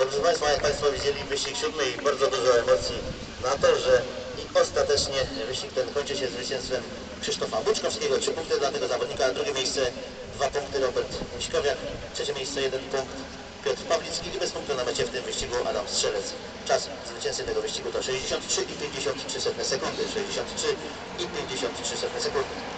Proszę Państwa, jak Państwo widzieli wyścig siódmy i bardzo dużo emocji na torze i ostatecznie wyścig ten kończy się zwycięstwem Krzysztofa Buczkowskiego. Trzy punkty dla tego zawodnika, drugie miejsce dwa punkty Robert Miśkowiak, trzecie miejsce jeden punkt Piotr Pawlicki i bez punktu na mecie w tym wyścigu Adam Strzelec. Czas zwycięzcy tego wyścigu to 63 i 53 sekundy. 63 i 53 sekundy.